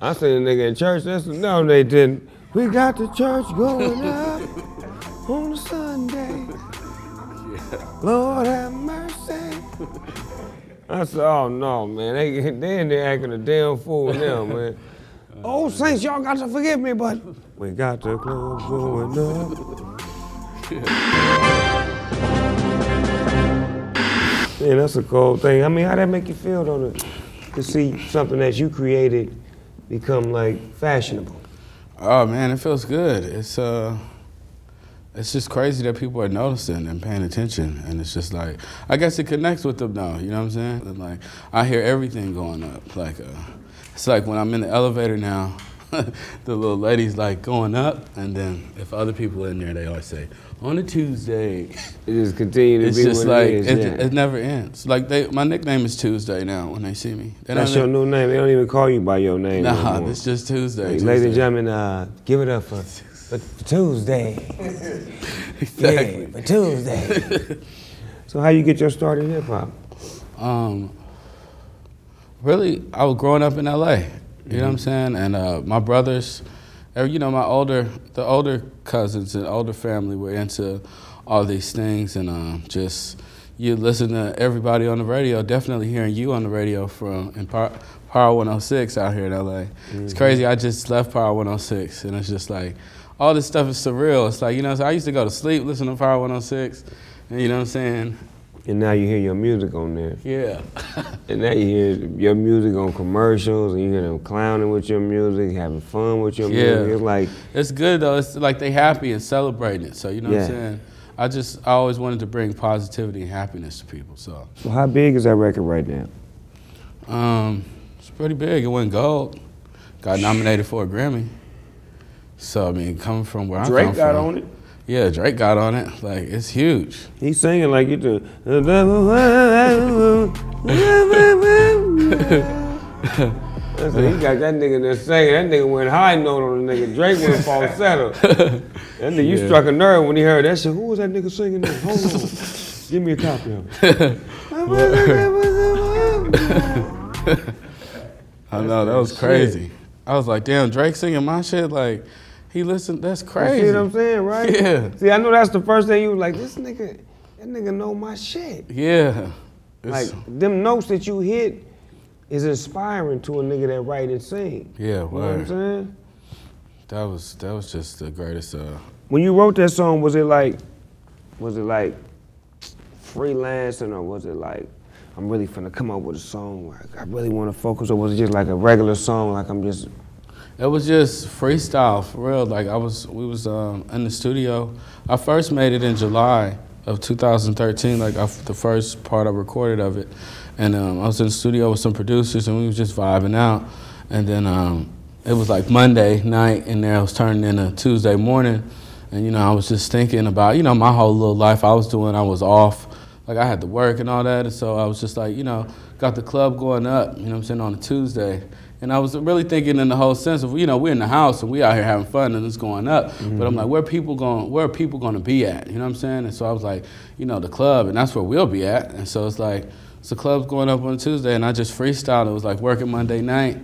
I seen a nigga in church. That's no, they didn't. We got the church going up on a Sunday. Lord have mercy. I said, oh no, man. They they in there acting a damn fool now, man. Oh, saints, y'all got to forgive me, but we got the club going up. Yeah, that's a cool thing. I mean, how that make you feel though to, to see something that you created become like fashionable? Oh man, it feels good. It's uh it's just crazy that people are noticing and paying attention and it's just like I guess it connects with them now, you know what I'm saying? And like I hear everything going up. Like uh it's like when I'm in the elevator now, the little lady's like going up and then if other people in there they always say, on a Tuesday. It just continues to It's be just what like it is. it, yeah. it never ends. Like they my nickname is Tuesday now when they see me. They That's your new name. They don't even call you by your name. Nah, it's just Tuesday. Hey, ladies and gentlemen, uh, give it up for, for Tuesday. Exactly. Yeah, for Tuesday. so how you get your start in hip hop? Um, really, I was growing up in LA. You know what I'm saying? And uh, my brothers, uh, you know, my older, the older cousins and older family were into all these things, and um, just you listen to everybody on the radio. Definitely hearing you on the radio from in Power, Power 106 out here in LA. It's crazy. I just left Power 106, and it's just like all this stuff is surreal. It's like you know, so I used to go to sleep listening to Power 106, and you know what I'm saying? And now you hear your music on there. Yeah. And now you hear your music on commercials, and you hear them clowning with your music, having fun with your Yeah. music. It's like, It's good though. It's like they happy and celebrating it. So you know what I'm saying. I just I always wanted to bring positivity and happiness to people. So so how big is that record right now? um, it's pretty big. It went gold. Got nominated for a Grammy. So I mean, coming from where I'm from. Drake got from, on it. Yeah, Drake got on it. Like it's huge. He's singing like you do. It. He got that nigga there singing. That nigga went high note on the nigga. Drake went falsetto. That nigga, you Yeah. struck a nerve when he heard that shit. Who was that nigga singing that? Hold on. Give me a copy of it. I know that was crazy. I was like, damn, Drake singing my shit. Like he listened. That's crazy. You see what I'm saying, right? Yeah. See, I know that's the first thing you was like, this nigga, that nigga know my shit. Yeah. Like them notes that you hit is inspiring to a nigga that write and sing. yeah. You know what I'm saying? That was that was just the greatest. Uh, When you wrote that song, was it like, was it like freelancing or was it like, I'm really finna come up with a song where I really want to focus, or was it just like a regular song, like I'm just, It was just freestyle for real. Like I was, we was um, in the studio. I first made it in July of 2013. Like I, the first part I recorded of it, and um, I was in the studio with some producers, and we was just vibing out. And then um, it was like Monday night, and there I was turning into Tuesday morning, and you know I was just thinking about you know my whole little life I was doing. I was off, like I had to work and all that, and so I was just like you know got the club going up. You know I'm saying on a Tuesday. And I was really thinking in the whole sense of, you know, we're in the house and we out here having fun and it's going up. But I'm like, where people going? Where are people going to be at? You know what I'm saying? And so I was like, you know, the club, and that's where we'll be at. And so it's like, so the club's going up on Tuesday, and I just freestyled. It was like working Monday night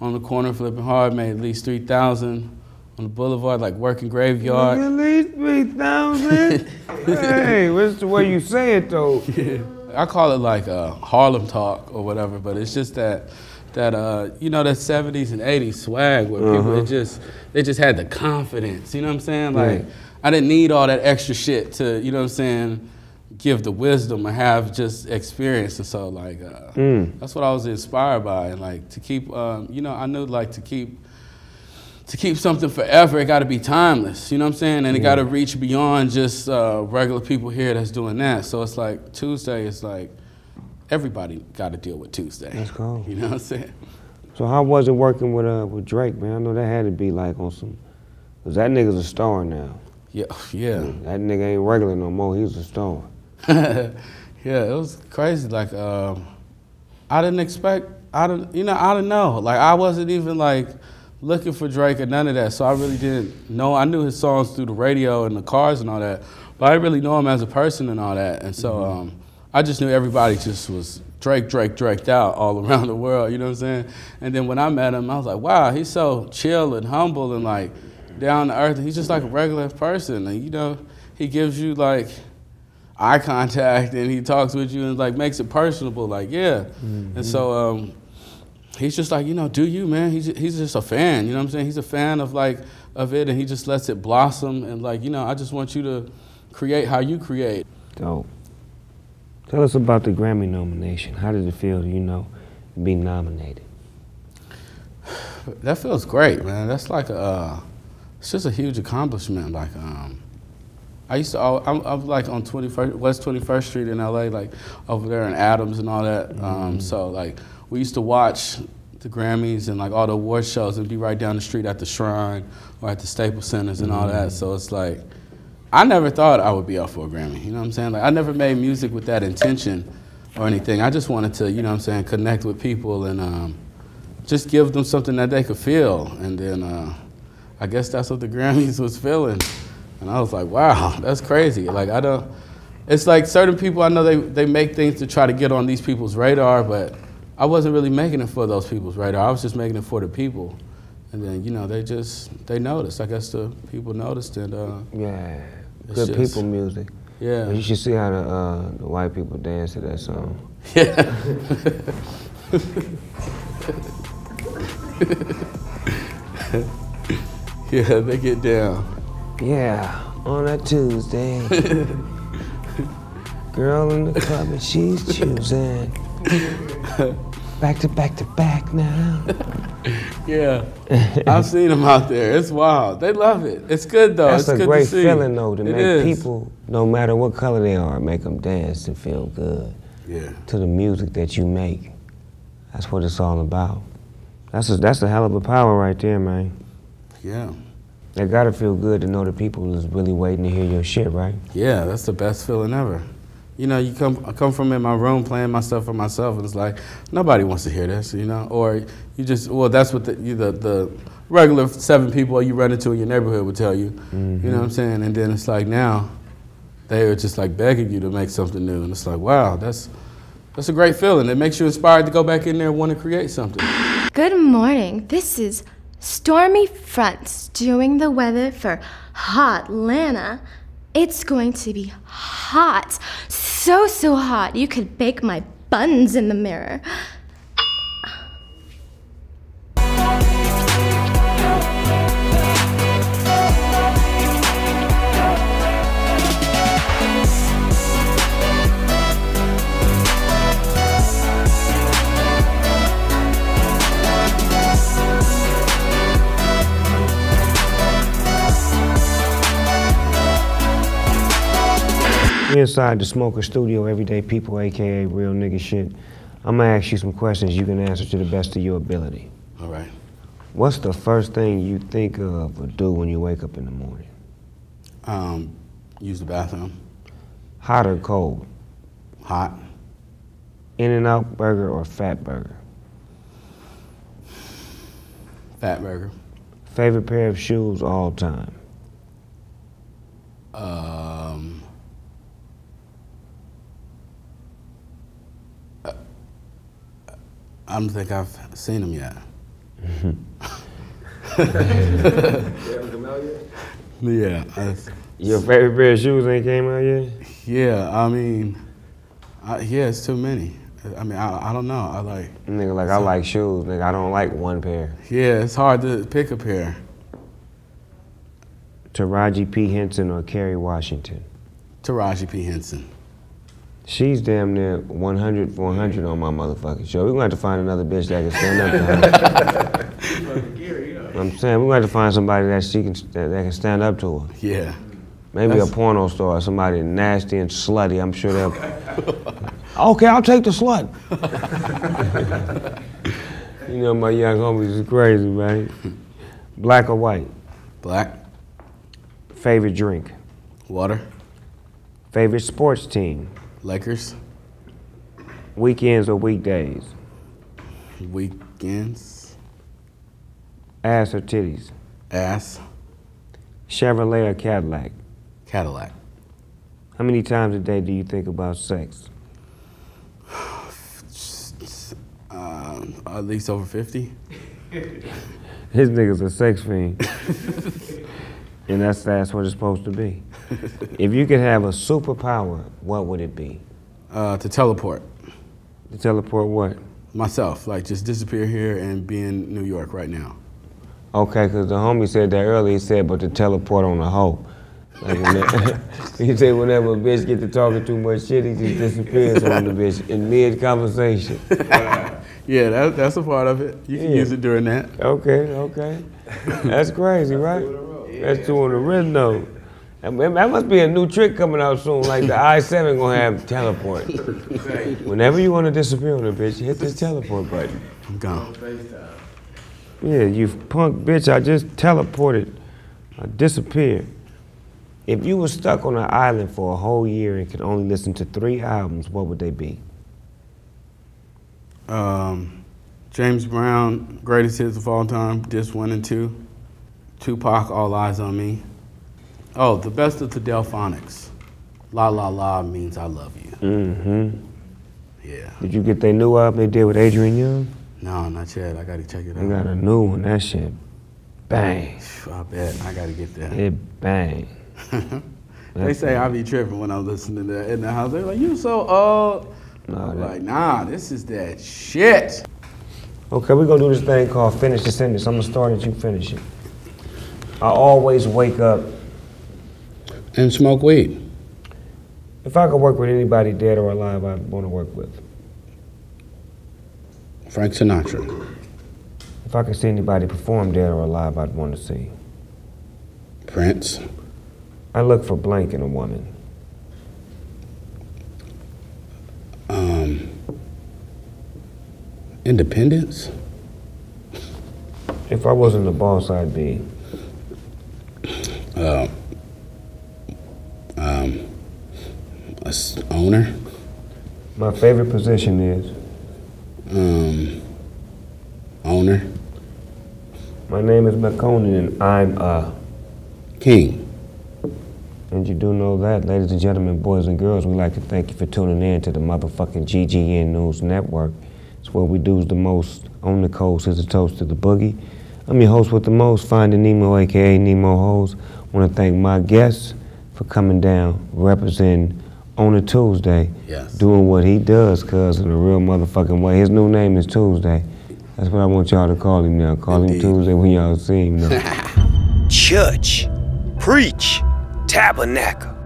on the corner, flipping hard, made at least three thousand on the boulevard, like working graveyard. at least 3,000? hey, what's the way you say it though? I call it like uh, Harlem talk or whatever, but it's just that that uh, you know that '70s and '80s swag where people Uh-huh. it just they just had the confidence. You know what I'm saying? Like Right. I didn't need all that extra shit to you know what I'm saying. Give the wisdom and have just experience and so like uh, Mm. that's what I was inspired by and like to keep um, you know I knew like to keep to keep something forever, it got to be timeless. You know what I'm saying? And it got to reach beyond just uh, regular people here that's doing that. So it's like Tuesday is like everybody got to deal with Tuesday. That's cool. You know what I'm saying? So how was it working with uh with Drake, man? I know that had to be like on some, cause that nigga's a star now. Yeah, yeah, That nigga ain't regular no more. He's a star. yeah. It was crazy. Like um, I didn't expect. I don't. You know. I don't know. Like I wasn't even like looking for Drake or none of that. So I really didn't know. I knew his songs through the radio and the cars and all that, but I didn't really know him as a person and all that. And so um, I just knew everybody just was Drake, Drake, Draked out all around the world, you know what I'm saying? And then when I met him, I was like, wow, he's so chill and humble and like down to earth. He's just like a regular person. And you know, he gives you like eye contact and he talks with you and like makes it personable, like, yeah. Mm-hmm. And so um, he's just like, you know, do you, man? He's, he's just a fan, you know what I'm saying? He's a fan of like, of it and he just lets it blossom and like, you know, I just want you to create how you create. Dope. Tell us about the Grammy nomination. How does it feel, you know, be nominated? That feels great, man. That's like a, uh, it's just a huge accomplishment. Like, um, I used to, I'm, I'm, like on 21st, West 21st Street in LA, like over there in Adams and all that. Mm-hmm. Um, so like, we used to watch the Grammys and like all the award shows and be right down the street at the Shrine or at the Staples Centers and mm-hmm. all that. So it's like, I never thought I would be up for a Grammy. You know what I'm saying? Like I never made music with that intention or anything. I just wanted to, you know what I'm saying, connect with people and um, just give them something that they could feel. And then uh, I guess that's what the Grammys was feeling. And I was like, wow, that's crazy. Like I don't. It's like certain people I know they they make things to try to get on these people's radar, but I wasn't really making it for those people's radar. I was just making it for the people. And then you know they just they noticed. I guess the people noticed and uh, yeah, good just, people music. Yeah, you should see how the, uh, the white people dance to that song. Yeah. yeah, they get down. Yeah, on a Tuesday. Girl in the club and she's choosing. Back to back to back now. yeah, I've seen them out there. It's wild. They love it. It's good though. That's it's a great feeling though to it make is. people, no matter what color they are, make them dance and feel good. Yeah. To the music that you make. That's what it's all about. That's a, that's a hell of a power right there, man. Yeah. It gotta feel good to know that people is really waiting to hear your shit, right? Yeah, that's the best feeling ever you know, you come I come from in my room playing my stuff for myself, and it's like nobody wants to hear this, you know. Or you just well, that's what the you, the, the regular seven people you run into in your neighborhood would tell you. Mm-hmm. You know what I'm saying? And then it's like now they are just like begging you to make something new, and it's like wow, that's that's a great feeling. It makes you inspired to go back in there and want to create something. Good morning. This is Stormy Fronts doing the weather for Hot Atlanta. It's going to be hot. So, so hot. You could bake my buns in the mirror. We inside the Smoker Studio, everyday people, aka real nigga shit. I'm gonna ask you some questions you can answer to the best of your ability. All right. What's the first thing you think of or do when you wake up in the morning? Um, use the bathroom. Hot or cold? Hot. In and Out burger or Fat Burger? Fat Burger. Favorite pair of shoes all time? Um, I don't think I've seen them yet. Mm-hmm. yeah. I, Your favorite pair of shoes ain't came out yet? Yeah, I mean, I, yeah, it's too many. I mean, I, I don't know. I like. Nigga, like, so, I like shoes. Nigga, I don't like one pair. Yeah, it's hard to pick a pair. Taraji P. Henson or Kerry Washington? Taraji P. Henson. She's damn near 100 for 100 on my motherfucking show. We're going to have to find another bitch that can stand up to her. I'm saying, we're to have to find somebody that she can that, that can stand up to her. Yeah. Maybe That's... a porno star, somebody nasty and slutty. I'm sure they'll. okay, I'll take the slut. you know, my young homies is crazy, man. Black or white? Black. Favorite drink? Water. Favorite sports team? Lakers. Weekends or weekdays? Weekends. Ass or titties? Ass. Chevrolet or Cadillac? Cadillac. How many times a day do you think about sex? Uh, at least over 50. His nigga's a sex fiend. and that's that's what it's supposed to be. if you could have a superpower, what would it be? Uh, to teleport To teleport what? myself, like just disappear here and be in New York right now. Okay, because the homie said that earlier. He said, but to teleport on a hoe. Like when he said whenever a bitch get to talking too much shit, he just disappears on the bitch in mid conversation. Yeah, that, that's a part of it. You can Yeah. use it during that. Okay, okay. That's crazy, right? That's two on the wrist though. That that must be a new trick coming out soon, like the i7 gonna have teleport. Whenever you wanna disappear on a bitch, hit this teleport button. I'm gone. Yeah, you punk bitch, I just teleported. I disappeared. If you were stuck on an island for a whole year and could only listen to three albums, what would they be? Um, James Brown, greatest hits of all time, disc one and two. Tupac, All Eyez on Me. Oh, the best of the Delfonics. La La La means I love you. Mm-hmm. Yeah. Did you get their new album they did with Adrian Younge? No, not yet. I gotta check it out. They got a new one. That shit, bang. I bet. I gotta get that. It bang. they say I be tripping when I'm listening to that in the house. They're like, you so old. Nah, that- like, nah, this is that shit. Okay, we're gonna do this thing called finish the sentence. I'm gonna start it, you finish it. I always wake up. And smoke weed. If I could work with anybody dead or alive, I'd want to work with. Frank Sinatra. If I could see anybody perform dead or alive, I'd want to see. Prince. I look for blank in a woman. Um, Independence. If I wasn't the boss, I'd be. Uh, um, a s- owner. My favorite position is. Um, owner. My name is Makonnen, and I'm a. King. And you do know that, ladies and gentlemen, boys and girls, we'd like to thank you for tuning in to the motherfucking GGN News Network. It's where we do the most on the coast is a toast to the boogie. I'm your host with the most, Finding Nemo, aka Nemo Hoes. Want to thank my guests for coming down, representing on a Tuesday, Yes. doing what he does, cuz in a real motherfucking way. His new name is Tuesday. That's what I want y'all to call him now. Call Indeed. him Tuesday when y'all see him now. church, preach, tabernacle.